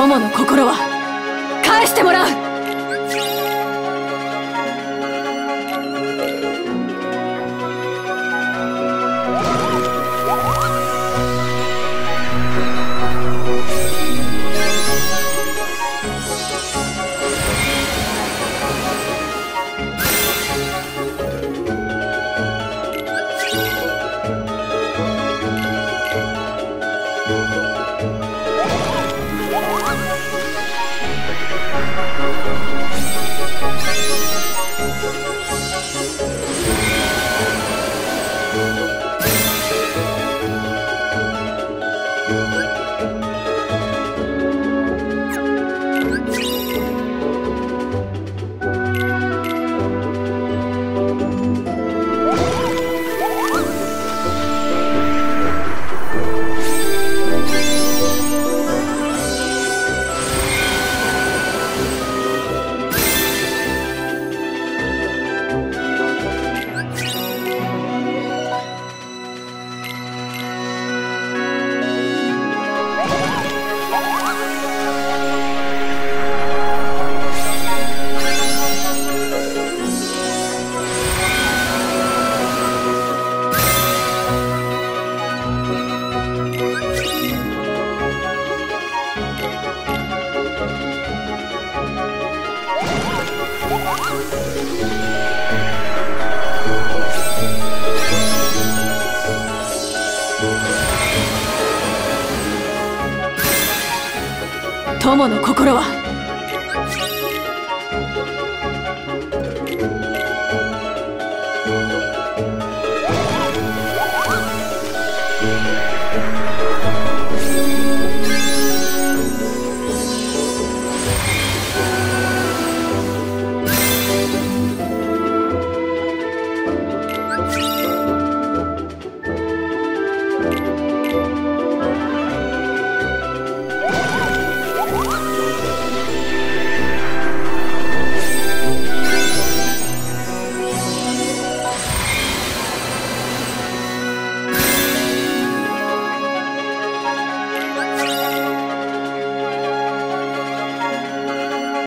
友の心は返してもらう。Música 友の心は？